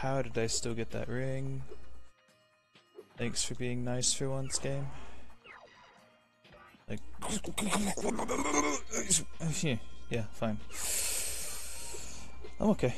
How did I still get that ring? Thanks for being nice for once, game. Like, yeah, fine. I'm okay.